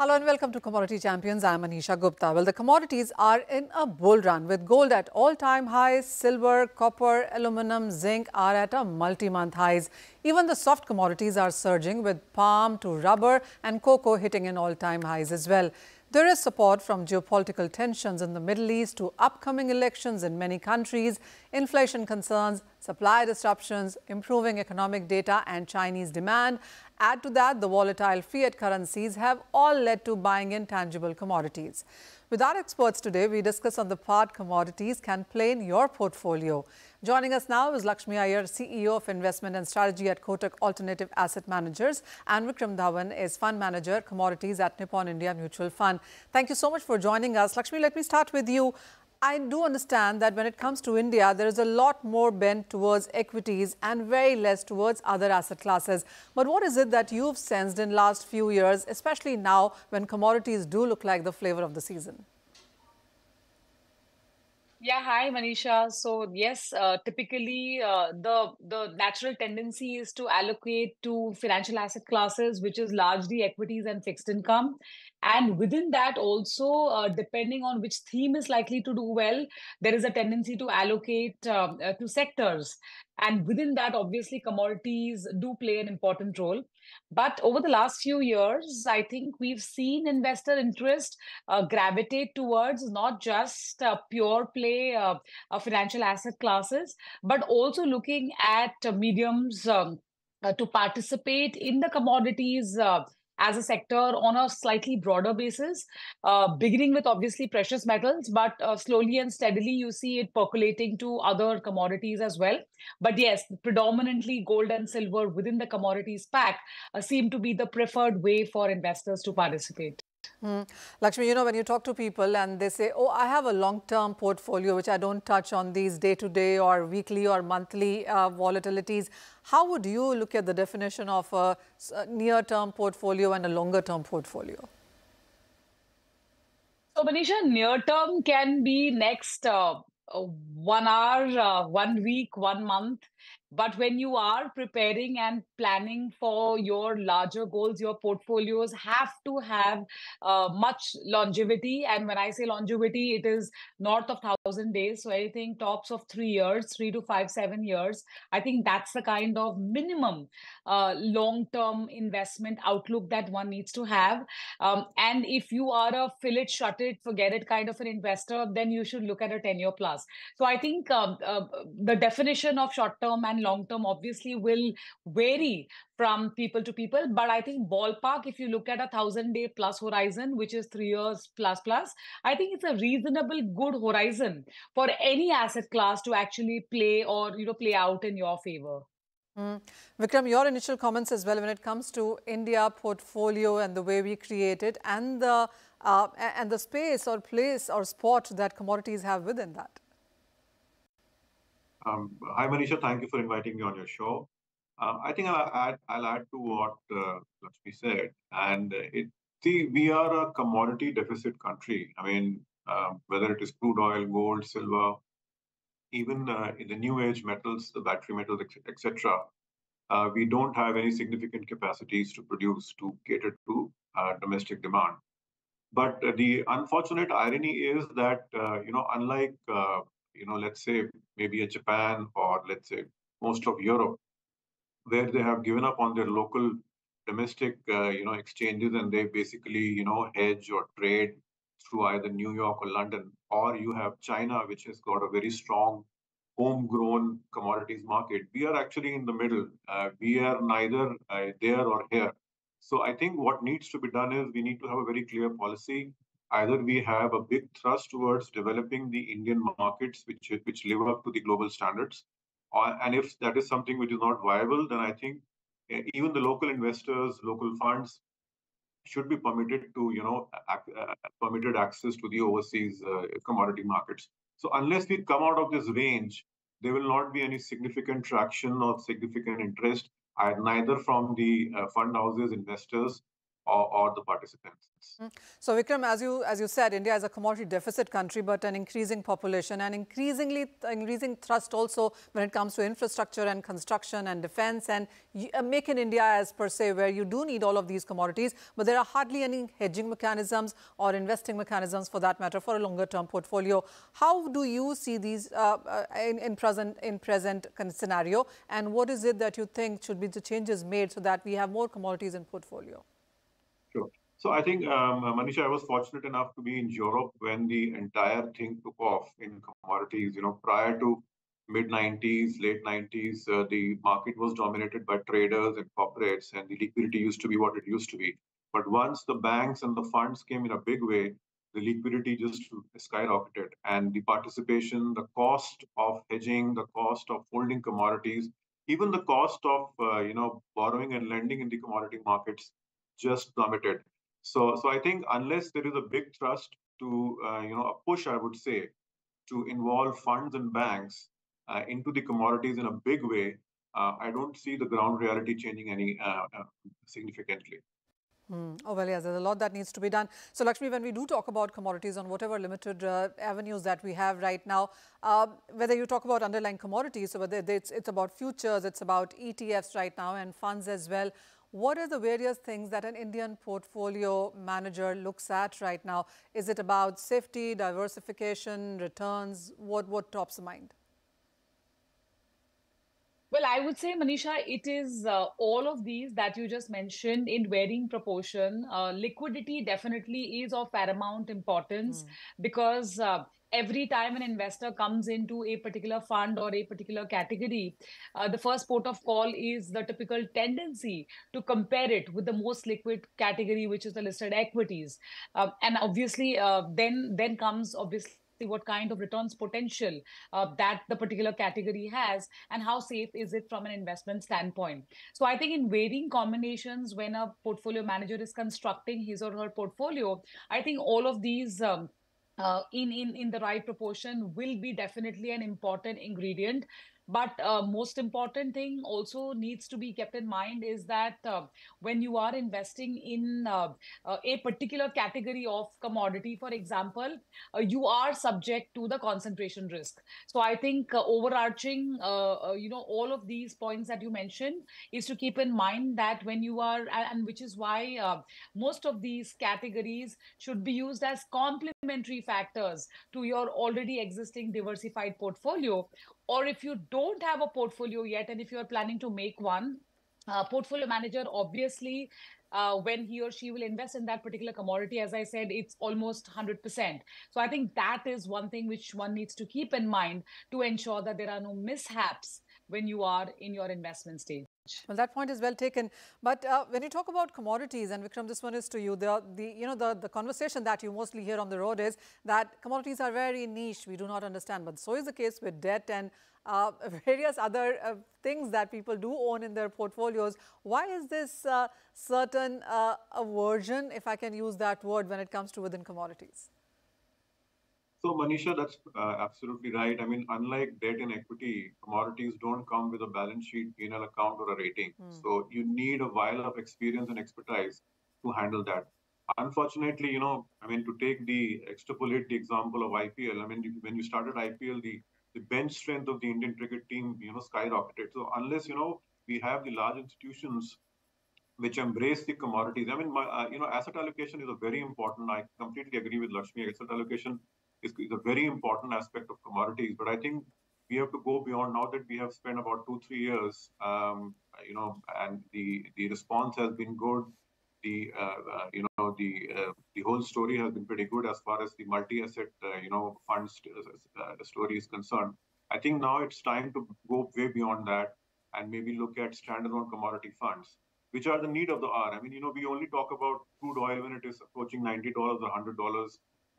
Hello and welcome to Commodity Champions. I'm Manisha Gupta. Well, the commodities are in a bull run with gold at all-time highs, silver, copper, aluminum, zinc are at a multi-month highs. Even the soft commodities are surging with palm to rubber and cocoa hitting an all-time highs as well. There is support from geopolitical tensions in the Middle East to upcoming elections in many countries, inflation concerns, supply disruptions, improving economic data and Chinese demand. Add to that, the volatile fiat currencies have all led to buying in tangible commodities. With our experts today, we discuss on the part commodities can play in your portfolio. Joining us now is Lakshmi Iyer, CEO of Investment and Strategy at Kotak Alternative Asset Managers, and Vikram Dhawan is Fund Manager, Commodities at Nippon India Mutual Fund. Thank you so much for joining us. Lakshmi, let me start with you. I do understand that when it comes to India, there is a lot more bent towards equities and very less towards other asset classes. But what is it that you've sensed in last few years, especially now when commodities do look like the flavor of the season? Yeah, hi Manisha. So yes, uh, typically uh, the the natural tendency is to allocate to financial asset classes, which is largely equities and fixed income. And within that, also uh, depending on which theme is likely to do well, there is a tendency to allocate um, uh, to sectors. And within that, obviously, commodities do play an important role. But over the last few years, I think we've seen investor interest uh, gravitate towards not just uh, pure play uh, uh financial asset classes, but also looking at mediums um, uh, to participate in the commodities uh, as a sector on a slightly broader basis, uh, beginning with obviously precious metals, but uh, slowly and steadily you see it percolating to other commodities as well. But yes, predominantly gold and silver within the commodities pack uh, seem to be the preferred way for investors to participate. Hmm. Lakshmi, you know, when you talk to people and they say, oh, I have a long-term portfolio which I don't touch on these day-to-day -day or weekly or monthly uh, volatilities, how would you look at the definition of a, near-term portfolio and a longer-term portfolio? So, Manisha, near-term can be next uh, one hour, uh, one week, one month. But when you are preparing and planning for your larger goals, your portfolios have to have uh, much longevity. And when I say longevity, it is north of thousand days. So anything tops of three years, three to five, seven years. I think that's the kind of minimum uh, long-term investment outlook that one needs to have. Um, and if you are a fill it, shut it, forget it kind of an investor, then you should look at a 10 year plus. So I think um, uh, the definition of short term and long term obviously will vary from people to people. But I think ballpark, if you look at a thousand day plus horizon, which is three years plus plus, I think it's a reasonable good horizon for any asset class to actually play or you know play out in your favor. Mm. Vikram, your initial comments as well when it comes to India portfolio and the way we create it and the uh, and the space or place or spot that commodities have within that. Um, hi, Manisha. Thank you for inviting me on your show. Uh, I think I'll add, I'll add to what uh, Lakshmi said. And it, see, we are a commodity deficit country. I mean, uh, whether it is crude oil, gold, silver, even uh, in the new age metals, the battery metals, etc., uh, we don't have any significant capacities to produce to cater to uh, domestic demand. But the unfortunate irony is that, you know, unlike you know, let's say maybe a Japan or let's say most of Europe, where they have given up on their local domestic, uh, you know, exchanges and they basically, you know, hedge or trade through either New York or London, or you have China, which has got a very strong homegrown commodities market. We are actually in the middle. Uh, we are neither uh, there or here. So I think what needs to be done is we need to have a very clear policy either we have a big thrust towards developing the Indian markets, which which live up to the global standards, or, and if that is something which is not viable, then I think even the local investors, local funds, should be permitted to you know ac uh, permitted access to the overseas uh, commodity markets. So unless we come out of this range, there will not be any significant traction or significant interest, neither from the uh, fund houses, investors, or, or the participants. Mm. So Vikram, as you as you said, India is a commodity deficit country, but an increasing population and increasingly increasing thrust also when it comes to infrastructure and construction and defense and uh, make in India as per se, where you do need all of these commodities, but there are hardly any hedging mechanisms or investing mechanisms for that matter for a longer term portfolio. How do you see these uh, uh in, in present in present scenario, and what is it that you think should be the changes made so that we have more commodities in portfolio? Sure. So I think, um, Manisha, I was fortunate enough to be in Europe when the entire thing took off in commodities. You know, prior to mid 90s, late 90s, uh, the market was dominated by traders and corporates, and the liquidity used to be what it used to be. But once the banks and the funds came in a big way, the liquidity just skyrocketed, and the participation, the cost of hedging, the cost of holding commodities, even the cost of uh, you know borrowing and lending in the commodity markets just plummeted. So, so I think unless there is a big thrust to, uh, you know, a push, I would say, to involve funds and banks uh, into the commodities in a big way, uh, I don't see the ground reality changing any uh, uh, significantly. Hmm. Oh, well, yes, there's a lot that needs to be done. So, Lakshmi, when we do talk about commodities on whatever limited uh, avenues that we have right now, uh, whether you talk about underlying commodities, so whether it's, it's about futures, it's about ETFs right now and funds as well, what are the various things that an Indian portfolio manager looks at right now? Is it about safety, diversification, returns? What, what tops the mind? Well, I would say, Manisha, it is uh, all of these that you just mentioned in varying proportion. Uh, liquidity definitely is of paramount importance mm. because uh, every time an investor comes into a particular fund or a particular category, uh, the first port of call is the typical tendency to compare it with the most liquid category, which is the listed equities. Uh, and obviously, uh, then then comes obviously what kind of returns potential uh, that the particular category has and how safe is it from an investment standpoint so i think in varying combinations when a portfolio manager is constructing his or her portfolio i think all of these um, uh, in, in, in the right proportion will be definitely an important ingredient. But uh, most important thing also needs to be kept in mind is that uh, when you are investing in uh, uh a particular category of commodity, for example, uh, you are subject to the concentration risk. So I think uh, overarching, you know, all of these points that you mentioned is to keep in mind that when you are, and which is why most of these categories should be used as complementary factors to your already existing diversified portfolio or if you don't have a portfolio yet and if you're planning to make one uh, portfolio manager obviously uh, when he or she will invest in that particular commodity as i said it's almost 100% so i think that is one thing which one needs to keep in mind to ensure that there are no mishaps when you are in your investment stage well, that point is well taken. But uh, when you talk about commodities, and Vikram, this one is to you, the, the, you know, the, the conversation that you mostly hear on the road is that commodities are very niche, we do not understand. But so is the case with debt and uh, various other uh, things that people do own in their portfolios. Why is this uh, certain uh, aversion, if I can use that word, when it comes to within commodities? So Manisha, that's uh, absolutely right. I mean, unlike debt and equity, commodities don't come with a balance sheet, P&L account, or a rating. Mm. So you need a while of experience and expertise to handle that. Unfortunately, you know, I mean, to take the extrapolate the example of IPL. I mean, when you started IPL, the the bench strength of the Indian cricket team, you know, skyrocketed. So unless you know we have the large institutions which embrace the commodities, I mean, my, uh, you know, asset allocation is a very important. I completely agree with Lakshmi. Asset allocation is, is a very important aspect of commodities. But I think we have to go beyond now that we have spent about two, three years, um, you know, and the, the response has been good. The, uh, uh, you know, the, uh, the whole story has been pretty good as far as the multi-asset, uh, you know, funds uh, uh, story is concerned. I think now it's time to go way beyond that and maybe look at standalone commodity funds, which are the need of the hour. I mean, you know, we only talk about crude oil when it is approaching $90 or $100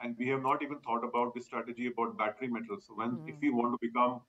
and we have not even thought about the strategy about battery metals. So when mm. if we want to become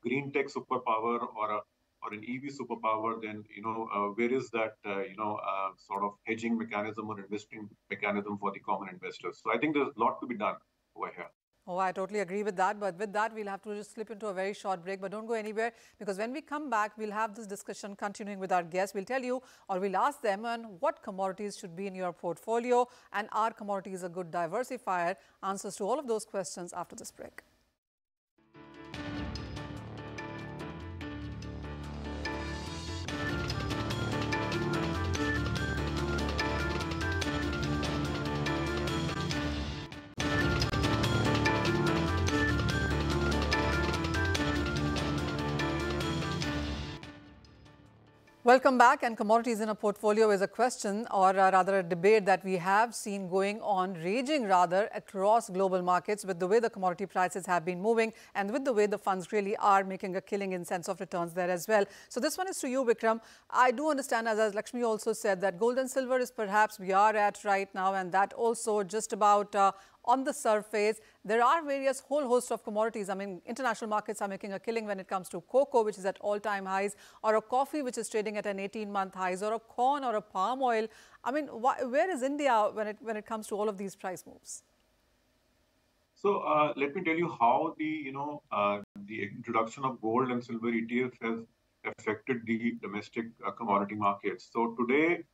green tech superpower or a or an EV superpower, then you know uh, where is that uh, you know uh, sort of hedging mechanism or investing mechanism for the common investors? So I think there's a lot to be done over here. Oh, I totally agree with that. But with that, we'll have to just slip into a very short break. But don't go anywhere because when we come back, we'll have this discussion continuing with our guests. We'll tell you or we'll ask them on what commodities should be in your portfolio and are commodities a good diversifier? Answers to all of those questions after this break. Welcome back. And commodities in a portfolio is a question or uh, rather a debate that we have seen going on, raging rather across global markets with the way the commodity prices have been moving and with the way the funds really are making a killing in sense of returns there as well. So this one is to you, Vikram. I do understand, as, as Lakshmi also said, that gold and silver is perhaps we are at right now and that also just about uh, on the surface. There are various whole host of commodities. I mean, international markets are making a killing when it comes to cocoa, which is at all-time highs, or a coffee, which is trading at an 18-month highs, or a corn or a palm oil. I mean, wh where is India when it when it comes to all of these price moves? So uh, let me tell you how the you know uh, the introduction of gold and silver ETFs has affected the domestic uh, commodity markets. So today,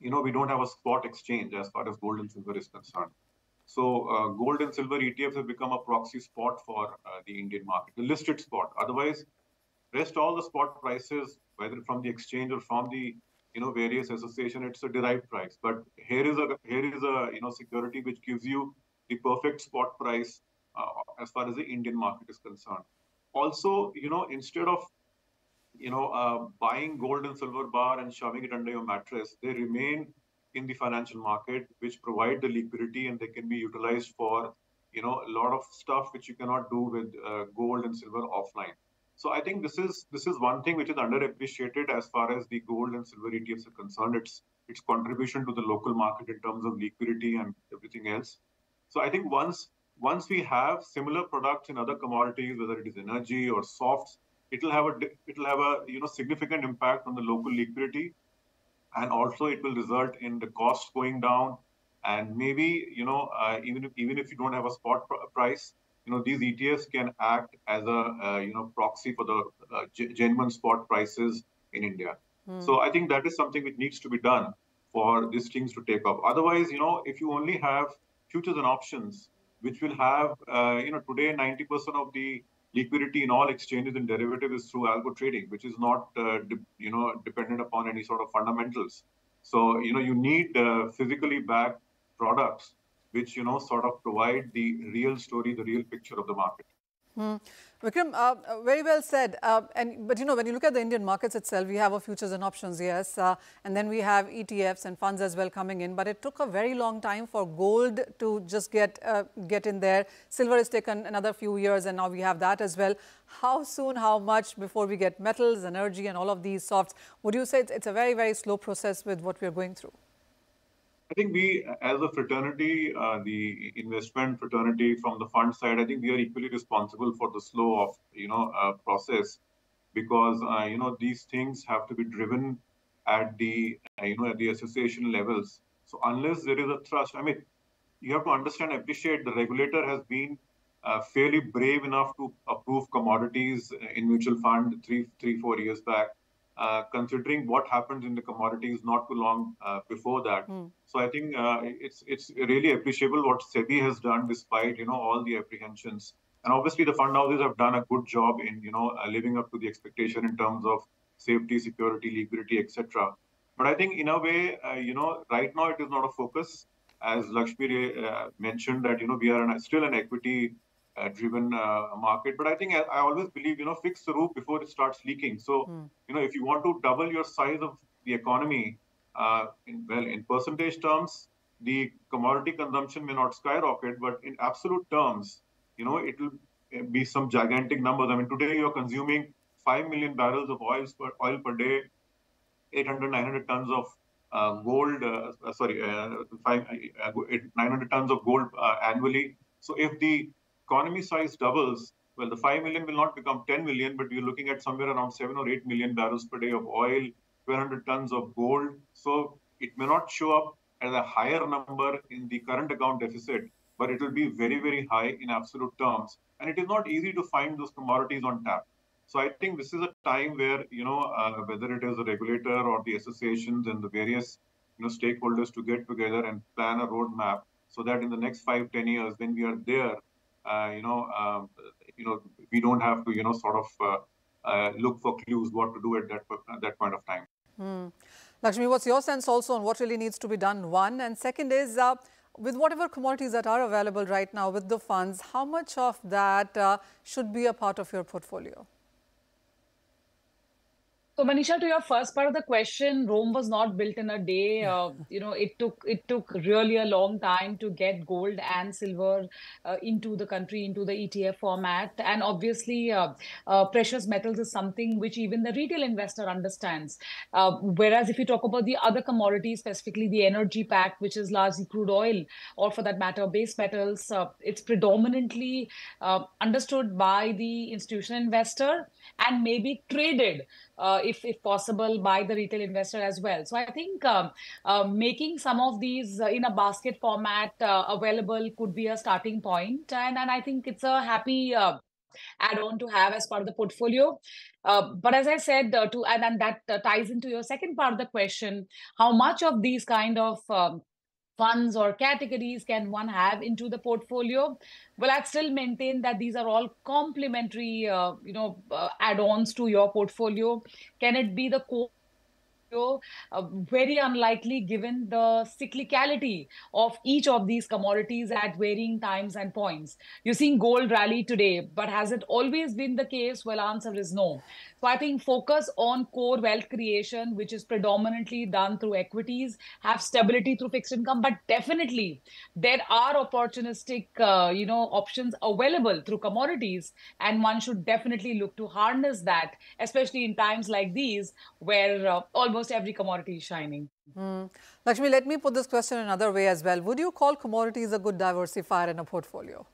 you know, we don't have a spot exchange as far as gold and silver is concerned. So uh, gold and silver ETFs have become a proxy spot for uh, the Indian market, the listed spot. Otherwise, rest all the spot prices, whether from the exchange or from the you know various association, it's a derived price. But here is a here is a you know security which gives you the perfect spot price uh, as far as the Indian market is concerned. Also, you know, instead of you know uh, buying gold and silver bar and shoving it under your mattress, they remain in the financial market which provide the liquidity and they can be utilized for you know a lot of stuff which you cannot do with uh, gold and silver offline. So i think this is this is one thing which is underappreciated as far as the gold and silver etfs are concerned. It's its contribution to the local market in terms of liquidity and everything else. So i think once once we have similar products in other commodities whether it is energy or softs it'll have a it'll have a you know significant impact on the local liquidity and also it will result in the cost going down and maybe you know uh, even if even if you don't have a spot pr price you know these ETFs can act as a uh, you know proxy for the uh, genuine spot prices in India. Hmm. So I think that is something which needs to be done for these things to take off. Otherwise, you know, if you only have futures and options, which will have uh, you know today 90% of the liquidity in all exchanges and derivatives is through algo trading, which is not uh, you know dependent upon any sort of fundamentals. So you know you need uh, physically backed products which you know sort of provide the real story, the real picture of the market. Hmm. Vikram, uh, uh, very well said. Uh, and but you know, when you look at the Indian markets itself, we have a futures and options, yes, uh, and then we have ETFs and funds as well coming in. But it took a very long time for gold to just get uh, get in there. Silver has taken another few years, and now we have that as well. How soon, how much before we get metals, energy, and all of these softs? Would you say it's, it's a very very slow process with what we are going through? I think we, as a fraternity, uh, the investment fraternity from the fund side, I think we are equally responsible for the slow of you know uh, process, because uh, you know these things have to be driven at the uh, you know at the association levels. So unless there is a trust, I mean, you have to understand, appreciate the regulator has been uh, fairly brave enough to approve commodities in mutual fund three three four years back uh, considering what happened in the commodities not too long uh, before that. Mm. So I think uh, it's it's really appreciable what SEBI has done despite you know all the apprehensions. And obviously the fund houses have done a good job in you know uh, living up to the expectation in terms of safety, security, liquidity, etc. But I think in a way, uh, you know, right now it is not a focus. As Lakshmi uh, mentioned that you know we are an, still an equity uh, driven uh, market. But I think I, I, always believe, you know, fix the roof before it starts leaking. So, mm. you know, if you want to double your size of the economy, uh, in, well, in percentage terms, the commodity consumption may not skyrocket, but in absolute terms, you know, it will be some gigantic numbers. I mean, today you're consuming 5 million barrels of oil per, oil per day, 800, 900 tons of uh, gold, uh, sorry, uh, five, 900 tons of gold annually. So if the economy size doubles, well, the 5 million will not become 10 million, but you're looking at somewhere around 7 or 8 million barrels per day of oil, 1,200 tons of gold. So it may not show up as a higher number in the current account deficit, but it will be very, very high in absolute terms. And it is not easy to find those commodities on tap. So I think this is a time where, you know, uh, whether it is the regulator or the associations and the various, you know, stakeholders to get together and plan a roadmap so that in the next five, ten years, when we are there, you know, um, you know, we don't have to, you know, sort of uh, uh look for clues what to do at that at that point of time. Hmm. Lakshmi, what's your sense also on what really needs to be done? One and second is uh, with whatever commodities that are available right now with the funds, how much of that uh, should be a part of your portfolio? So Manisha, to your first part of the question, Rome was not built in a day. Uh, you know, it took it took really a long time to get gold and silver uh, into the country, into the ETF format, and obviously, uh, uh, precious metals is something which even the retail investor understands. Uh, whereas, if you talk about the other commodities, specifically the energy pack, which is largely crude oil, or for that matter, base metals, uh, it's predominantly understood by the institutional investor and maybe traded uh, if, if possible, by the retail investor as well. So I think um, uh, making some of these uh, in a basket format uh, available could be a starting point, and and I think it's a happy. Uh, add-on to have as part of the portfolio uh, but as i said to and, and that ties into your second part of the question how much of these kind of um, funds or categories can one have into the portfolio? Well i'd still maintain that these are all complementary uh, you know uh, add-ons to your portfolio. Can it be the core uh, very unlikely given the cyclicality of each of these commodities at varying times and points. You're seeing gold rally today, but has it always been the case? Well, answer is no. So I think focus on core wealth creation, which is predominantly done through equities, have stability through fixed income, but definitely there are opportunistic, uh, you know, options available through commodities, and one should definitely look to harness that, especially in times like these where uh, almost every commodity is shining. Mm. Lakshmi, let me put this question another way as well. Would you call commodities a good diversifier in a portfolio?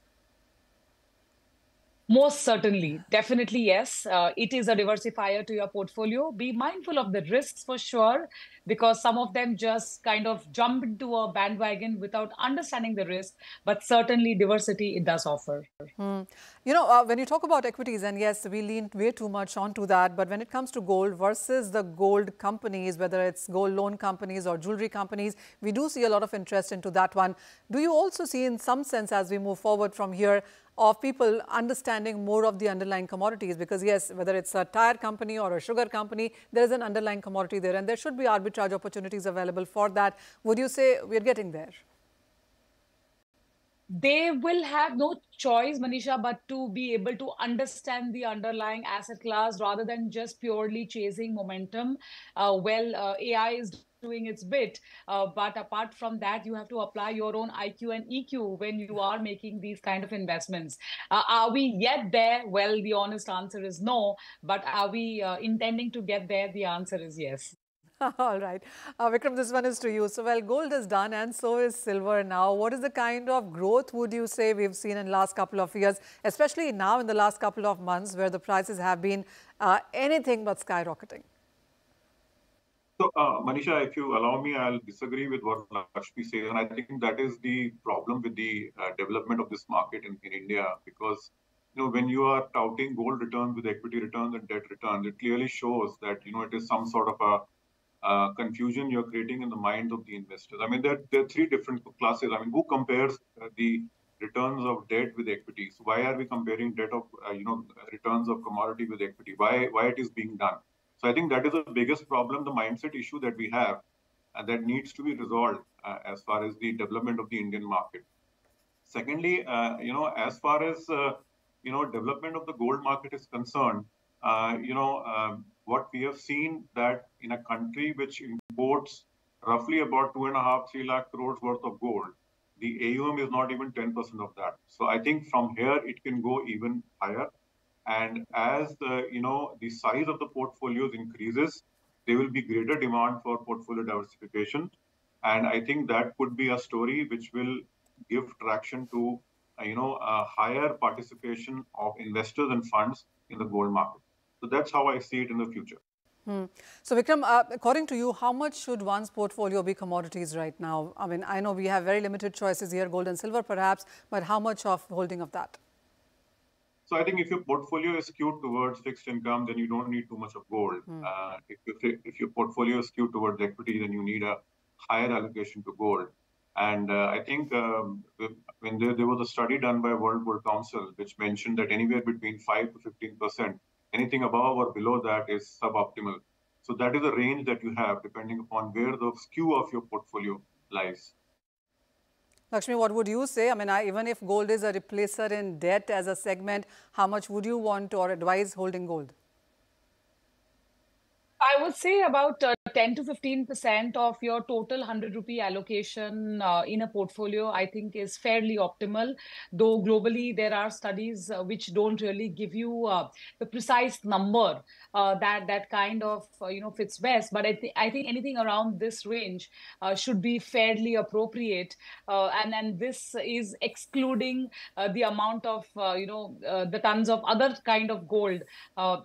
Most certainly, definitely yes. Uh, it is a diversifier to your portfolio. Be mindful of the risks for sure, because some of them just kind of jump into a bandwagon without understanding the risk. But certainly, diversity it does offer. Hmm. You know, uh, when you talk about equities, and yes, we lean way too much onto that. But when it comes to gold versus the gold companies, whether it's gold loan companies or jewelry companies, we do see a lot of interest into that one. Do you also see, in some sense, as we move forward from here, of people understanding more of the underlying commodities because yes, whether it's a tire company or a sugar company, there is an underlying commodity there and there should be arbitrage opportunities available for that. Would you say we're getting there? they will have no choice, Manisha, but to be able to understand the underlying asset class rather than just purely chasing momentum. Uh, well, uh, AI is doing its bit. Uh, but apart from that, you have to apply your own IQ and EQ when you are making these kind of investments. Uh, are we yet there? Well, the honest answer is no. But are we uh, intending to get there? The answer is yes. All right. Uh, Vikram, this one is to you. So, well, gold is done and so is silver now. What is the kind of growth would you say we've seen in the last couple of years, especially now in the last couple of months where the prices have been uh, anything but skyrocketing? So, uh, Manisha, if you allow me, I'll disagree with what Lakshmi says. And I think that is the problem with the uh, development of this market in, in India because you know, when you are touting gold returns with equity returns and debt returns, it clearly shows that, you know, it is some sort of a uh, confusion you're creating in the minds of the investors. I mean, there, there are three different classes. I mean, who compares uh, the returns of debt with equity? Why are we comparing debt of, uh, you know, returns of commodity with equity? Why, why it is being done? So I think that is the biggest problem, the mindset issue that we have, and that needs to be resolved uh, as far as the development of the Indian market. Secondly, uh, you know, as far as uh, you know, development of the gold market is concerned, uh, you know, um, what we have seen that in a country which imports roughly about two and a half, three lakh crores worth of gold, the AUM is not even 10% of that. So I think from here it can go even higher. And as the, you know, the size of the portfolios increases, there will be greater demand for portfolio diversification. And I think that could be a story which will give traction to, uh, you know, a higher participation of investors and funds in the gold market. So that's how I see it in the future. Hmm. So, Vikram, uh, according to you, how much should one's portfolio be commodities right now? I mean, I know we have very limited choices here, gold and silver perhaps, but how much of holding of that? So I think if your portfolio is skewed towards fixed income, then you don't need too much of gold. Hmm. Uh, if, you, if your portfolio is skewed towards equity, then you need a higher allocation to gold. And uh, I think um, when there, there, was a study done by World Gold Council, which mentioned that anywhere between 5 to 15 percent, anything above or below that is suboptimal. So that is the range that you have depending upon where the skew of your portfolio lies. Lakshmi, what would you say? I mean, I, even if gold is a replacer in debt as a segment, how much would you want or advise holding gold? I would say about uh, 10 to 15 percent of your total 100 rupee allocation uh, in a portfolio i think is fairly optimal. Though globally there are studies uh, which don't really give you uh, the precise number uh, that that kind of uh, you know fits best. But i think i think anything around this range should be fairly appropriate and and this is excluding the amount of you know the tons of other kind of gold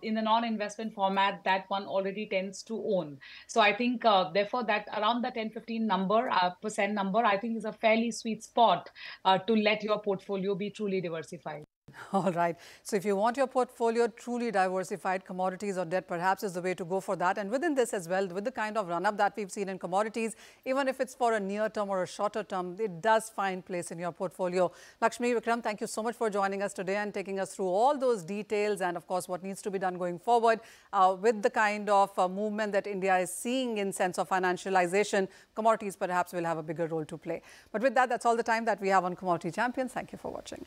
in the non investment format that one already tends to own so I think, uh, therefore, that around the 10, 15 number, uh, percent number, I think is a fairly sweet spot uh, to let your portfolio be truly diversified. All right. So if you want your portfolio truly diversified, commodities or debt perhaps is the way to go for that. And within this as well, with the kind of run-up that we've seen in commodities, even if it's for a near term or a shorter term, it does find place in your portfolio. Lakshmi Vikram, thank you so much for joining us today and taking us through all those details and, of course, what needs to be done going forward uh, with the kind of uh, movement that India is seeing in sense of financialization. Commodities perhaps will have a bigger role to play. But with that, that's all the time that we have on Commodity Champions. Thank you for watching.